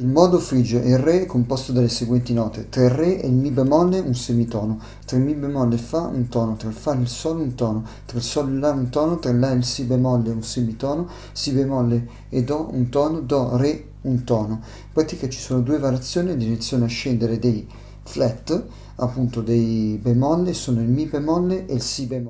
Il modo frigio e il re è composto dalle seguenti note. Tra il re e il mi bemolle un semitono, tra il mi bemolle il fa un tono, tra il fa e il sol un tono, tra il sol e il la un tono, tra il la e il si bemolle un semitono, si bemolle e do un tono, do, re un tono. In pratica ci sono due variazioni in direzione a scendere dei flat, appunto dei bemolle, sono il mi bemolle e il si bemolle.